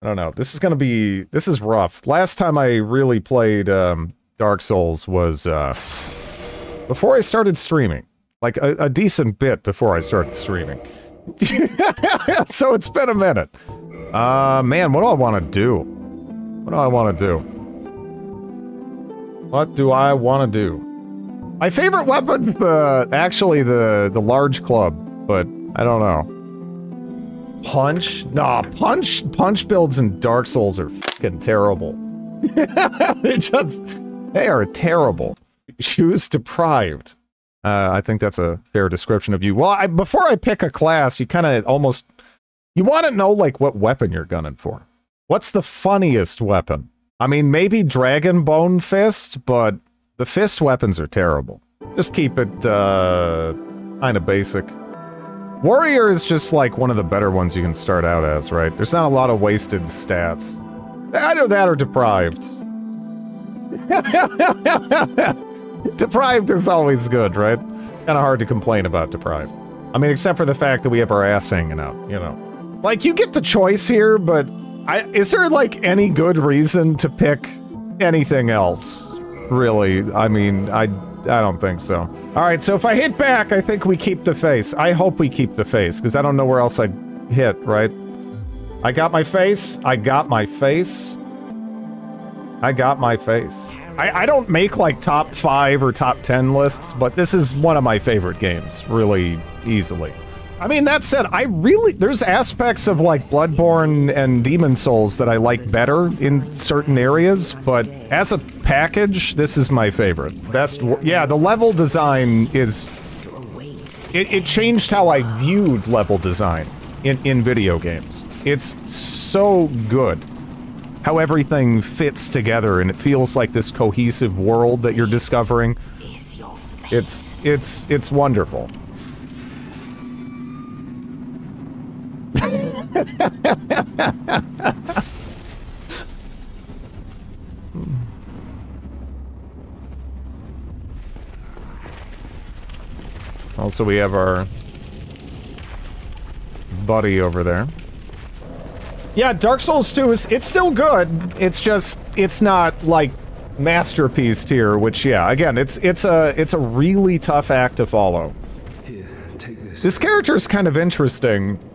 I don't know. This is gonna be this is rough. Last time I really played um, Dark Souls was uh, before I started streaming, like a, a decent bit before I started streaming. so it's been a minute. Uh, man, what do I want to do? What do I want to do? What do I want to do? My favorite weapon's the actually the the large club, but I don't know. Punch? Nah, punch punch builds in Dark Souls are fucking terrible. They're just they are terrible. Shoes deprived. Uh, I think that's a fair description of you. Well, I, before I pick a class, you kind of almost you want to know like what weapon you're gunning for. What's the funniest weapon? I mean, maybe Dragon Bone Fist, but the fist weapons are terrible. Just keep it uh, kind of basic. Warrior is just like one of the better ones you can start out as, right? There's not a lot of wasted stats. Either that or deprived. deprived is always good, right? Kind of hard to complain about deprived. I mean, except for the fact that we have our ass hanging out, you know. Like, you get the choice here, but I, is there, like, any good reason to pick anything else? Really? I mean, I, I don't think so. All right, so if I hit back, I think we keep the face. I hope we keep the face, because I don't know where else I'd hit, right? I got my face. I got my face. I got my face. I, I don't make, like, top five or top ten lists, but this is one of my favorite games, really easily. I mean, that said, I really, there's aspects of like Bloodborne and Demon Souls that I like better in certain areas, but as a package, this is my favorite. Best, yeah, the level design is, it, it changed how I viewed level design in, in video games. It's so good how everything fits together and it feels like this cohesive world that you're discovering. It's, it's, it's wonderful. also, we have our buddy over there. Yeah, Dark Souls 2 is it's still good. It's just it's not like masterpiece tier, which yeah, again, it's it's a it's a really tough act to follow. Here, take this. This character is kind of interesting An Estus flask.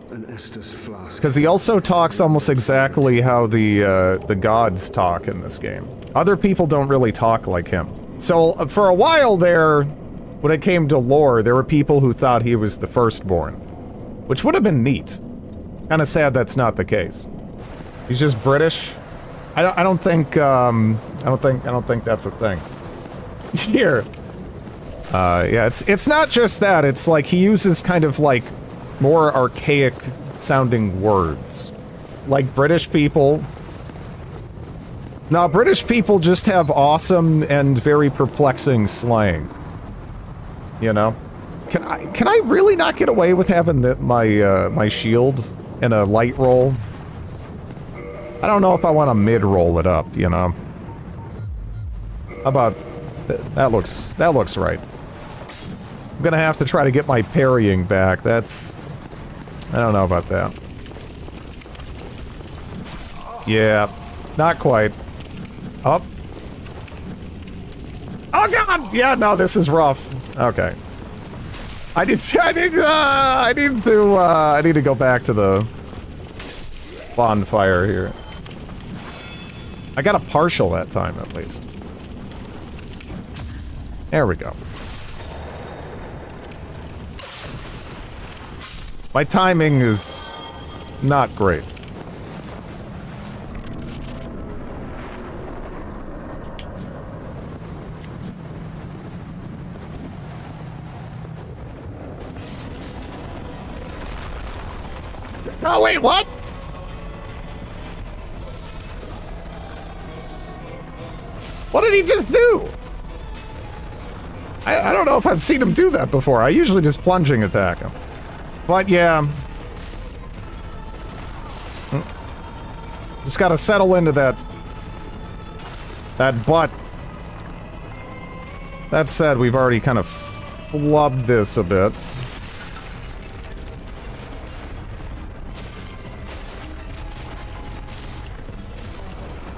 Because he also talks almost exactly how the uh, the gods talk in this game. Other people don't really talk like him. So uh, for a while there, when it came to lore, there were people who thought he was the firstborn, which would have been neat. Kind of sad that's not the case. He's just British. I don't. I don't think. Um, I don't think. I don't think that's a thing. Here. Uh, yeah, it's it's not just that. It's like he uses kind of like more archaic sounding words. Like British people. Now, British people just have awesome and very perplexing slang. You know? Can I can I really not get away with having the, my uh, my shield in a light roll? I don't know if I want to mid roll it up, you know. How about th that looks that looks right. I'm gonna have to try to get my parrying back. That's I don't know about that. Yeah, not quite. Up. Oh god! Yeah, no, this is rough. Okay. I need to, I need, uh, I need to, uh, I need to go back to the bonfire here. I got a partial that time, at least. There we go. My timing is not great. Oh, wait, what? What did he just do? I, I don't know if I've seen him do that before. I usually just plunging attack him. But yeah. Just gotta settle into that... That butt. That said, we've already kind of flubbed this a bit.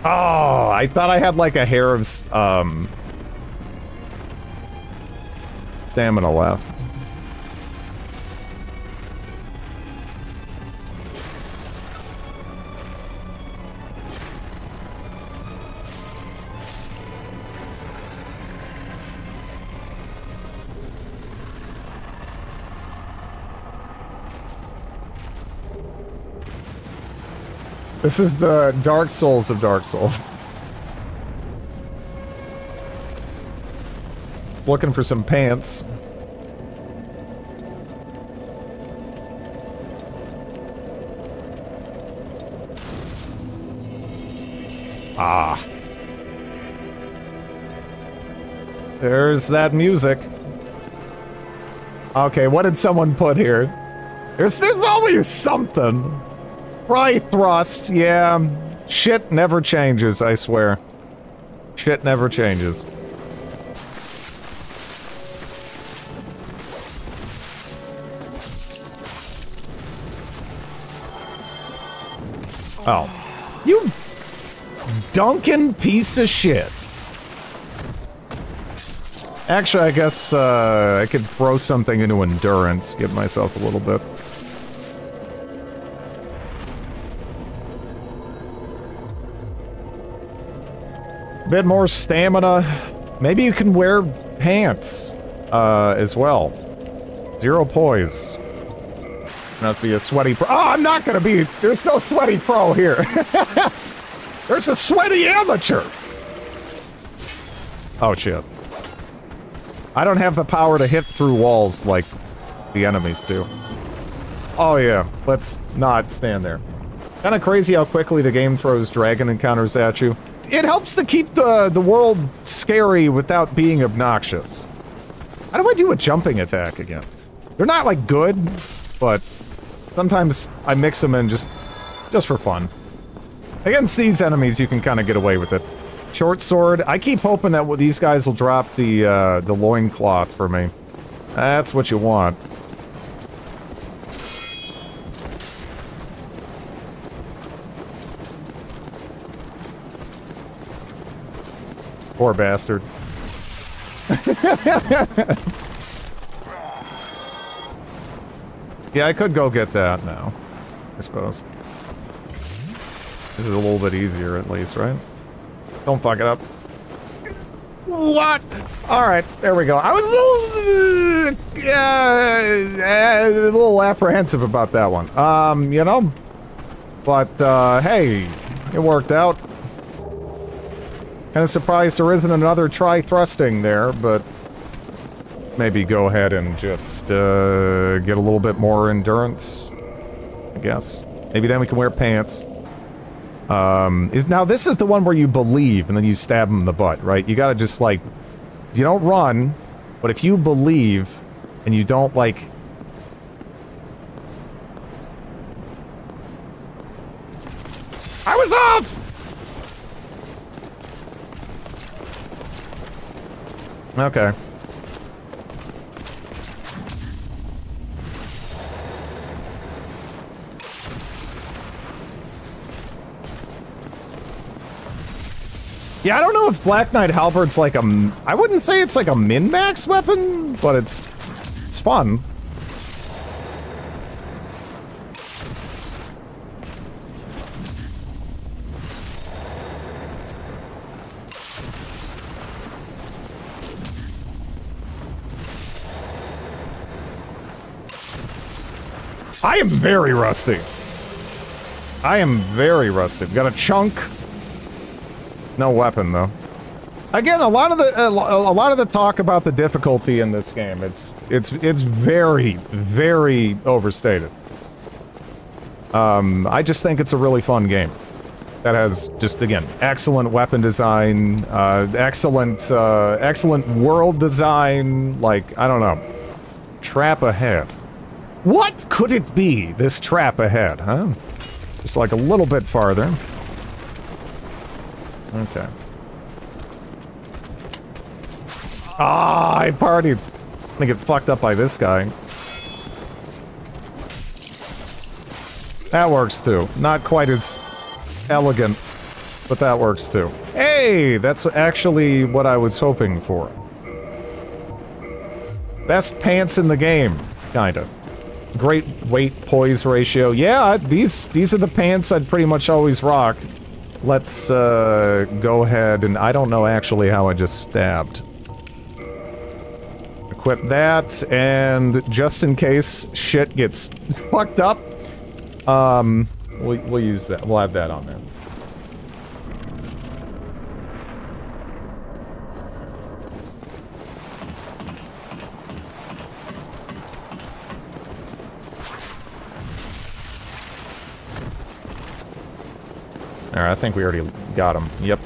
Oh, I thought I had like a hair of um stamina left. This is the Dark Souls of Dark Souls. Looking for some pants. Ah. There's that music. Okay, what did someone put here? There's there's always something. Pry thrust, yeah. Shit never changes, I swear. Shit never changes. Oh. You Duncan piece of shit. Actually, I guess uh, I could throw something into endurance, give myself a little bit. Bit more stamina. Maybe you can wear pants uh, as well. Zero poise. Not be a sweaty pro. Oh, I'm not gonna be. There's no sweaty pro here. There's a sweaty amateur. Oh shit. I don't have the power to hit through walls like the enemies do. Oh yeah, let's not stand there. Kind of crazy how quickly the game throws dragon encounters at you. It helps to keep the, the world scary without being obnoxious. How do I do a jumping attack again? They're not like good, but sometimes I mix them in just, just for fun. Against these enemies, you can kind of get away with it. Short sword. I keep hoping that these guys will drop the uh, the loincloth for me. That's what you want. Poor bastard. yeah, I could go get that now. I suppose. This is a little bit easier at least, right? Don't fuck it up. What? Alright, there we go. I was a little, uh, uh, a little apprehensive about that one. Um, you know? But, uh, hey, it worked out. Kind of surprised there isn't another try thrusting there, but maybe go ahead and just uh, get a little bit more endurance, I guess. Maybe then we can wear pants. Um, is now this is the one where you believe and then you stab him in the butt, right? You gotta just like, you don't run, but if you believe and you don't like I was off! Okay. Yeah, I don't know if Black Knight Halberd's like a... I wouldn't say it's like a min-max weapon, but it's... It's fun. I am very rusty. I am very rusty. Got a chunk. No weapon though. Again, a lot of the a lot of the talk about the difficulty in this game, it's it's it's very very overstated. Um, I just think it's a really fun game that has just again excellent weapon design, uh, excellent uh, excellent world design. Like I don't know, trap ahead. What could it be? This trap ahead, huh? Just like a little bit farther. Okay. Ah, I parried. I'm gonna get fucked up by this guy. That works too. Not quite as elegant. but that works too. Hey, that's actually what I was hoping for. Best pants in the game, kinda. Great weight poise ratio. Yeah, these these are the pants I'd pretty much always rock. Let's uh, go ahead and I don't know actually how I just stabbed. Equip that, and just in case shit gets fucked up, um, we'll, we'll use that. We'll have that on there. Alright, I think we already got him. Yep.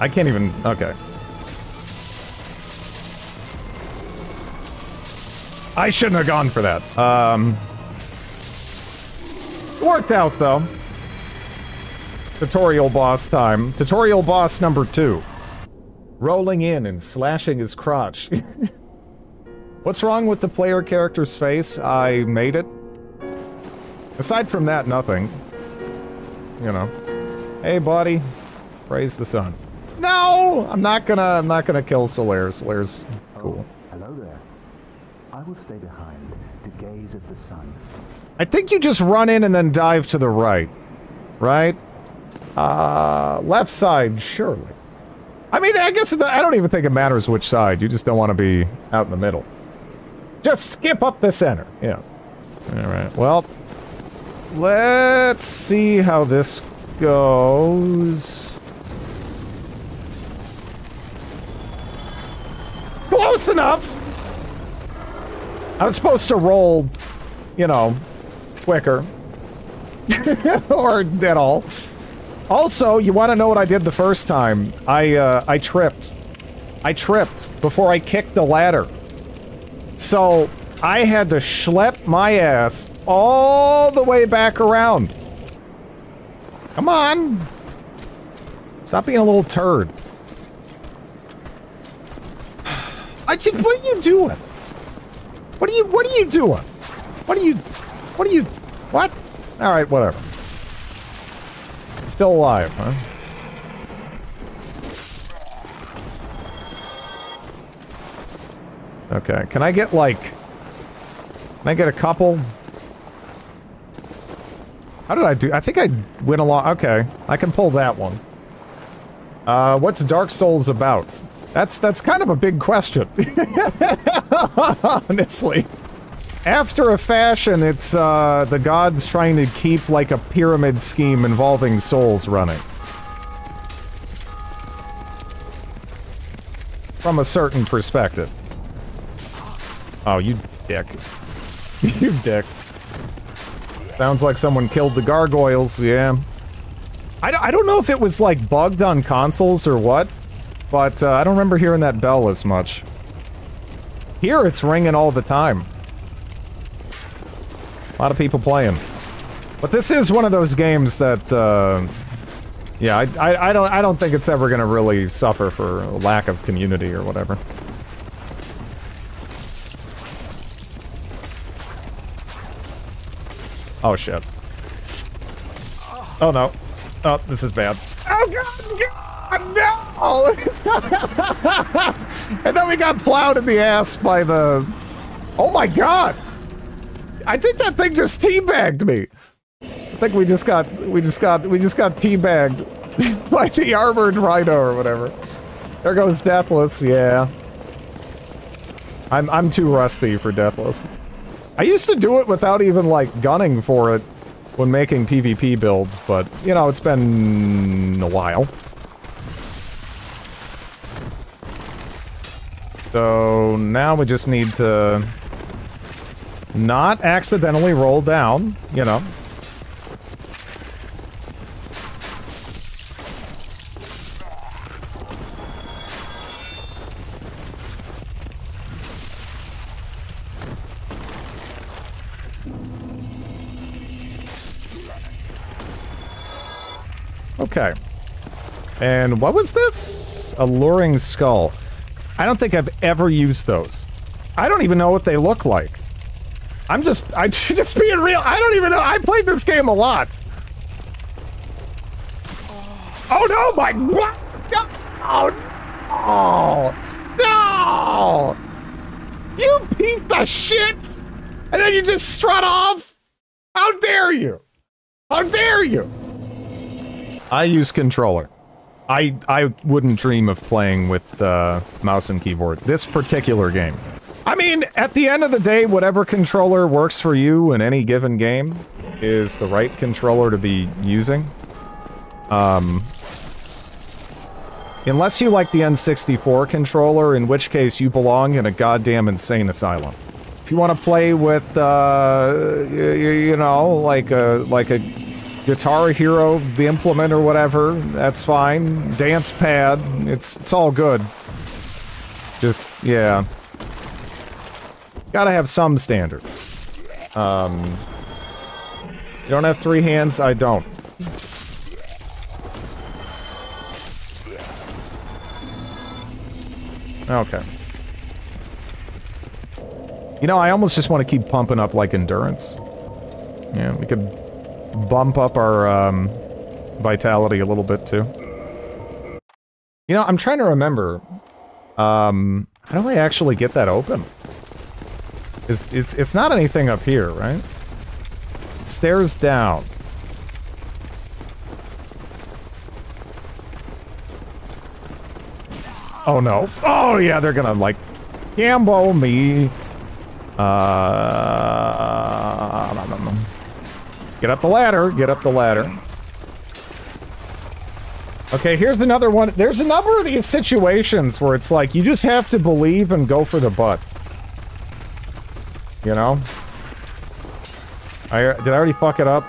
I can't even... Okay. I shouldn't have gone for that. Um... Worked out, though. Tutorial boss time. Tutorial boss number two. Rolling in and slashing his crotch. What's wrong with the player character's face? I made it. Aside from that, nothing. You know. Hey, buddy. Praise the sun. No! I'm not gonna, I'm not gonna kill Solaire. Solaire's cool. Hello there. I will stay behind to gaze at the sun. I think you just run in and then dive to the right. Right? Uh, left side, surely. I mean, I guess I don't even think it matters which side. You just don't want to be out in the middle. Just skip up the center. Yeah. All right. Well, let's see how this goes. Close enough. I was supposed to roll, you know, quicker. or at all. Also, you want to know what I did the first time? I, uh, I tripped. I tripped before I kicked the ladder. So, I had to schlep my ass all the way back around. Come on. Stop being a little turd. I just, what are you doing? What are you, what are you doing? What are you, what are you, what? Alright, whatever. Still alive, huh? Okay, can I get like... Can I get a couple? How did I do? I think I went along... Okay, I can pull that one. Uh, what's Dark Souls about? That's, that's kind of a big question. Honestly. After a fashion, it's, uh, the gods trying to keep, like, a pyramid scheme involving souls running. From a certain perspective. Oh, you dick. you dick. Sounds like someone killed the gargoyles, yeah. I, I don't know if it was, like, bugged on consoles or what, but uh, I don't remember hearing that bell as much. Here, it's ringing all the time. A lot of people playing. But this is one of those games that, uh, yeah, I, I, I, don't, I don't think it's ever gonna really suffer for lack of community or whatever. Oh shit. Oh no. Oh, this is bad. Oh god, god no! and then we got plowed in the ass by the... Oh my god! I think that thing just teabagged me. I think we just got we just got we just got teabagged by the armored rhino or whatever. There goes Deathless, yeah. I'm I'm too rusty for Deathless. I used to do it without even like gunning for it when making PvP builds, but you know, it's been a while. So now we just need to not accidentally roll down, you know. Okay. And what was this? Alluring skull. I don't think I've ever used those. I don't even know what they look like. I'm just, I just being real. I don't even know. I played this game a lot. Oh no, my? No, oh, no, no, you piece of shit. And then you just strut off. How dare you? How dare you? I use controller. I I wouldn't dream of playing with uh, mouse and keyboard. This particular game. I mean, at the end of the day, whatever controller works for you in any given game is the right controller to be using. Um, unless you like the N64 controller, in which case you belong in a goddamn insane asylum. If you want to play with, uh, you, you know, like a like a Guitar Hero, the implement or whatever, that's fine. Dance pad, it's it's all good. Just yeah, gotta have some standards. Um, you don't have three hands, I don't. Okay. You know, I almost just want to keep pumping up, like, endurance. Yeah, we could bump up our, um, vitality a little bit, too. You know, I'm trying to remember, um, how do I actually get that open? It's, it's, it's not anything up here, right? Stairs down. Oh no. Oh yeah, they're gonna like gamble me. Uh, get up the ladder. Get up the ladder. Okay, here's another one. There's a number of these situations where it's like you just have to believe and go for the butt. You know? I did I already fuck it up?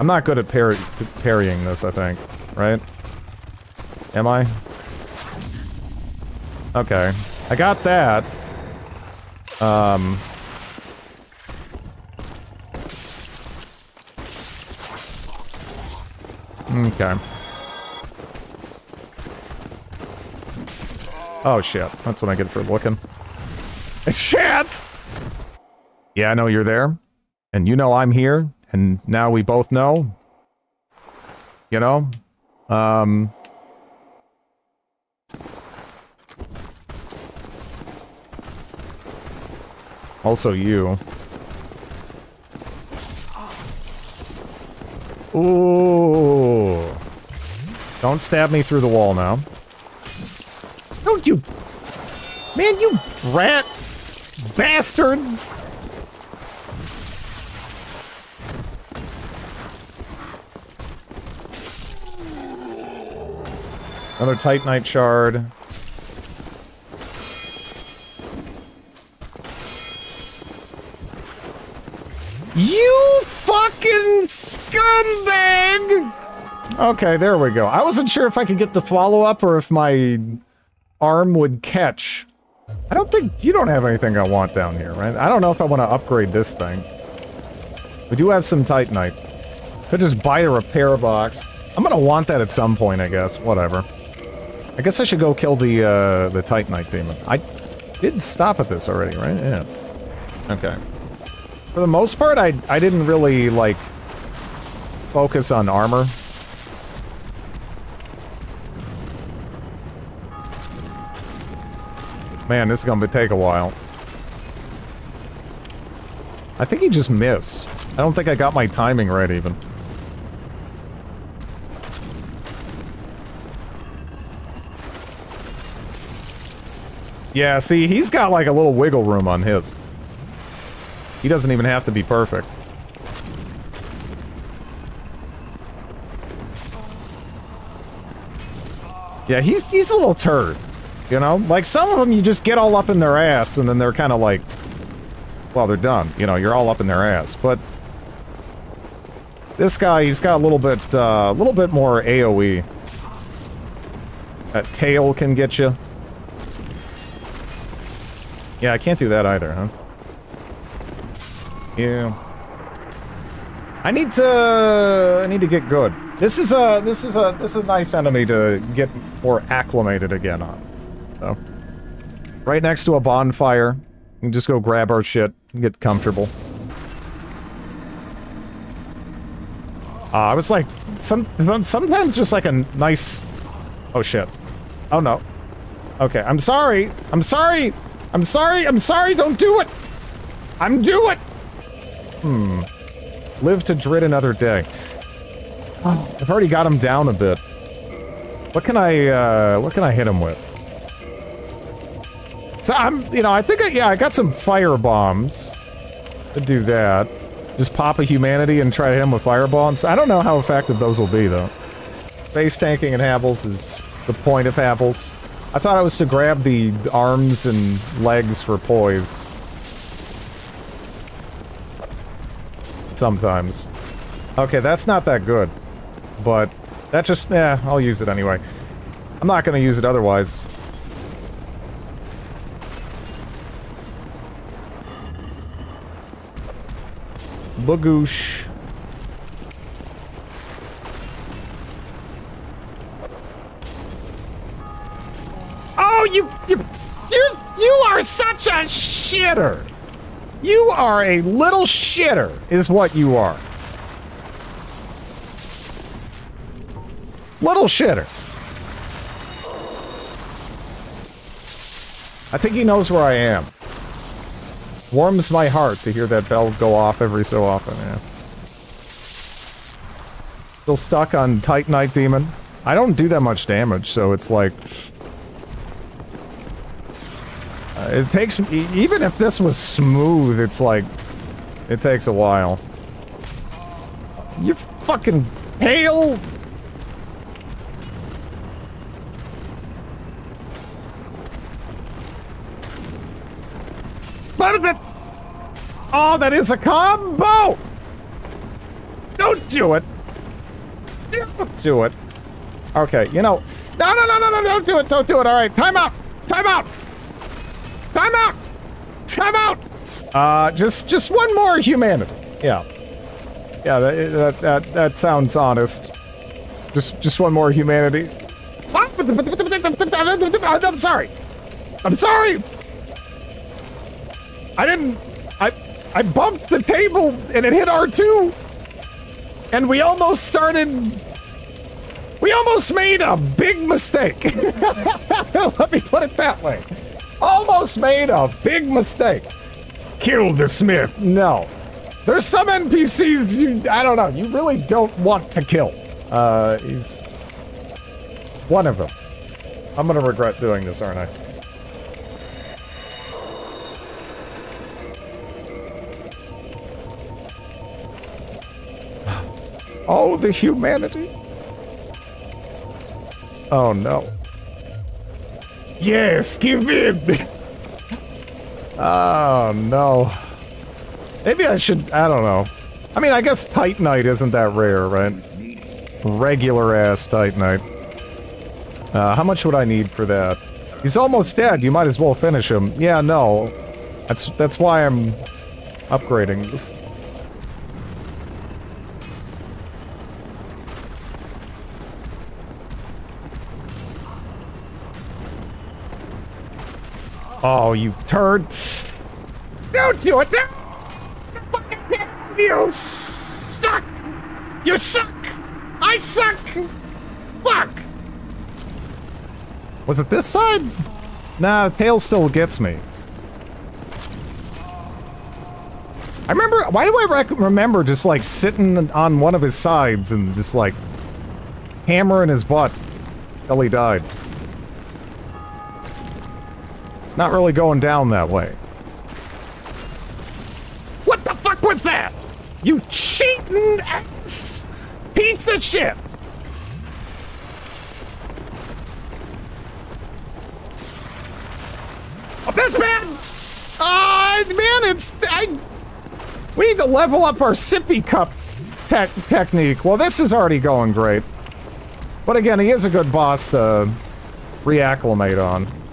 I'm not good at parry parrying this, I think. Right? Am I? Okay. I got that. Um... Okay. Oh shit, that's what I get for looking. Shit! Yeah, I know you're there. And you know I'm here. And now we both know. You know? Um... Also you. Ooh. Don't stab me through the wall now. Don't you... Man, you rat bastard! Another Titanite shard. You fucking scumbag! Okay, there we go. I wasn't sure if I could get the follow-up or if my arm would catch. I don't think... You don't have anything I want down here, right? I don't know if I want to upgrade this thing. We do have some Titanite. Could just buy a repair box. I'm gonna want that at some point, I guess. Whatever. I guess I should go kill the, uh, the Titanite demon. I did stop at this already, right? Yeah. Okay. For the most part, I, I didn't really, like, focus on armor. Man, this is gonna take a while. I think he just missed. I don't think I got my timing right, even. Yeah, see, he's got like a little wiggle room on his. He doesn't even have to be perfect. Yeah, he's he's a little turd. You know? Like, some of them you just get all up in their ass, and then they're kind of like... Well, they're done. You know, you're all up in their ass. But... This guy, he's got a little bit, uh, a little bit more AoE. That tail can get you. Yeah, I can't do that either, huh? Yeah. I need to... I need to get good. This is a this is a this is a nice enemy to get more acclimated again on. So, right next to a bonfire, we can just go grab our shit and get comfortable. Uh, I was like, some sometimes just like a nice. Oh shit! Oh no. Okay, I'm sorry. I'm sorry. I'm sorry. I'm sorry. Don't do it. I'm do it. Hmm. Live to dread another day. I've already got him down a bit. What can I, uh, what can I hit him with? So I'm, you know, I think, I, yeah, I got some fire bombs to do that. Just pop a humanity and try to hit him with fire bombs. I don't know how effective those will be, though. Base tanking in Havel's is the point of Havel's. I thought I was to grab the arms and legs for poise. Sometimes. Okay, that's not that good. But that just, eh, I'll use it anyway. I'm not going to use it otherwise. Bogoosh. Oh, you, you, you, you are such a shitter. You are a little shitter, is what you are. Little shitter. I think he knows where I am. Warms my heart to hear that bell go off every so often, yeah. Still stuck on Titanite Demon. I don't do that much damage, so it's like... Uh, it takes... Even if this was smooth, it's like... It takes a while. You fucking pale Oh, that is a combo! Don't do it! Don't do it! Okay, you know... No, no, no, no, no, don't do it, don't do it, alright, time out! Time out! Time out! Time out! Uh, just, just one more humanity. Yeah. Yeah, that, that, that, that sounds honest. Just, just one more humanity. I'm sorry! I'm sorry! I didn't... I... I bumped the table and it hit R2! And we almost started... We almost made a big mistake! Let me put it that way. Almost made a big mistake. Kill the Smith. No. There's some NPCs you... I don't know. You really don't want to kill. Uh, he's... One of them. I'm gonna regret doing this, aren't I? Oh, the humanity. Oh, no. Yes, give in! oh, no. Maybe I should, I don't know. I mean, I guess Titanite isn't that rare, right? Regular-ass Titanite. Uh, how much would I need for that? He's almost dead, you might as well finish him. Yeah, no. That's, that's why I'm upgrading this. Oh, you turd. Don't do it! You suck! You suck! I suck! Fuck! Was it this side? Nah, tail still gets me. I remember, why do I remember just like sitting on one of his sides and just like hammering his butt till he died? It's not really going down that way. What the fuck was that? You cheating ass piece of shit! Oh, this man! Ah, uh, man, it's... I... We need to level up our sippy cup te technique. Well, this is already going great. But again, he is a good boss to reacclimate on.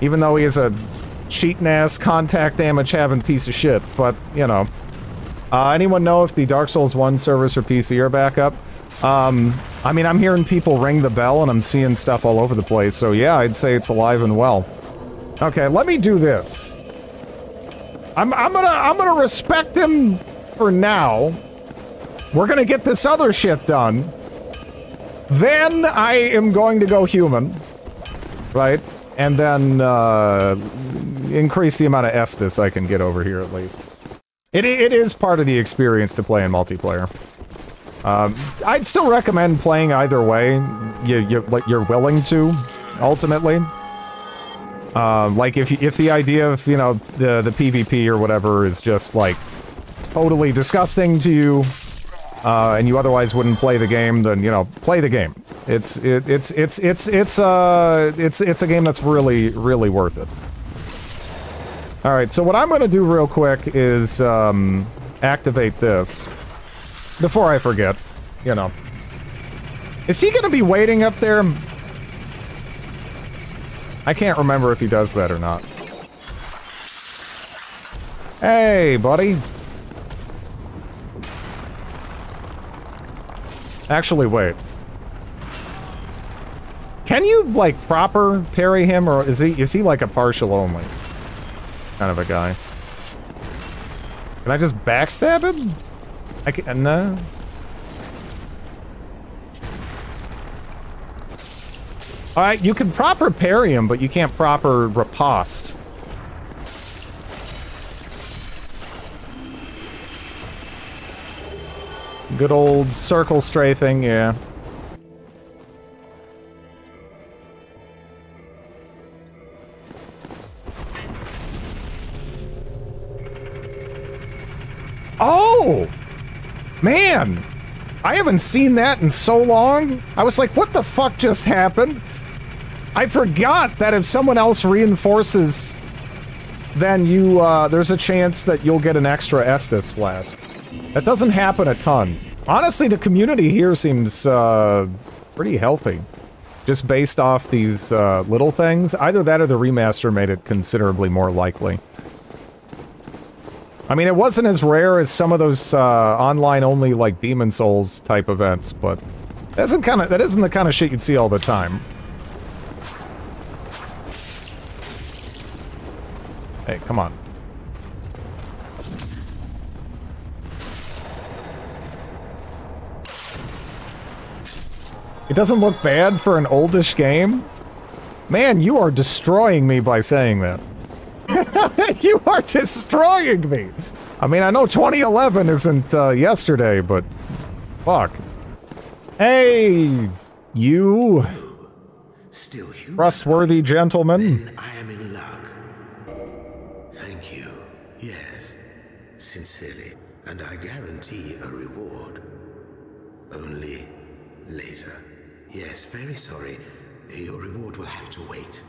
Even though he is a cheating ass contact damage having piece of shit, but you know. Uh, anyone know if the Dark Souls 1 servers for PC are back up? Um, I mean, I'm hearing people ring the bell and I'm seeing stuff all over the place. So yeah, I'd say it's alive and well. Okay, let me do this. I'm, I'm gonna I'm gonna respect him for now. We're gonna get this other shit done. Then I am going to go human, right? And then uh, increase the amount of Estus I can get over here at least. It it is part of the experience to play in multiplayer. Um, I'd still recommend playing either way. You you like you're willing to, ultimately. Uh, like if if the idea of you know the the PvP or whatever is just like totally disgusting to you, uh, and you otherwise wouldn't play the game, then you know play the game. It's it, it's it's it's it's uh it's it's a game that's really really worth it. All right, so what I'm going to do real quick is um, activate this before I forget. You know, is he going to be waiting up there? I can't remember if he does that or not. Hey, buddy. Actually, wait. Can you, like, proper parry him, or is he is he like a partial only kind of a guy? Can I just backstab him? I can, no. Alright, you can proper parry him, but you can't proper riposte. Good old circle strafing, yeah. Man! I haven't seen that in so long. I was like, what the fuck just happened? I forgot that if someone else reinforces, then you, uh, there's a chance that you'll get an extra Estus Flask. That doesn't happen a ton. Honestly, the community here seems, uh, pretty healthy. Just based off these, uh, little things. Either that or the remaster made it considerably more likely. I mean, it wasn't as rare as some of those uh, online-only, like, Demon Souls type events, but that isn't, kind of, that isn't the kind of shit you'd see all the time. Hey, come on. It doesn't look bad for an oldish game? Man, you are destroying me by saying that. you are destroying me! I mean, I know 2011 isn't uh, yesterday, but... Fuck. Hey! You... Still human. Trustworthy gentleman. Then I am in luck. Thank you. Yes. Sincerely. And I guarantee a reward. Only later. Yes, very sorry. Your reward will have to wait.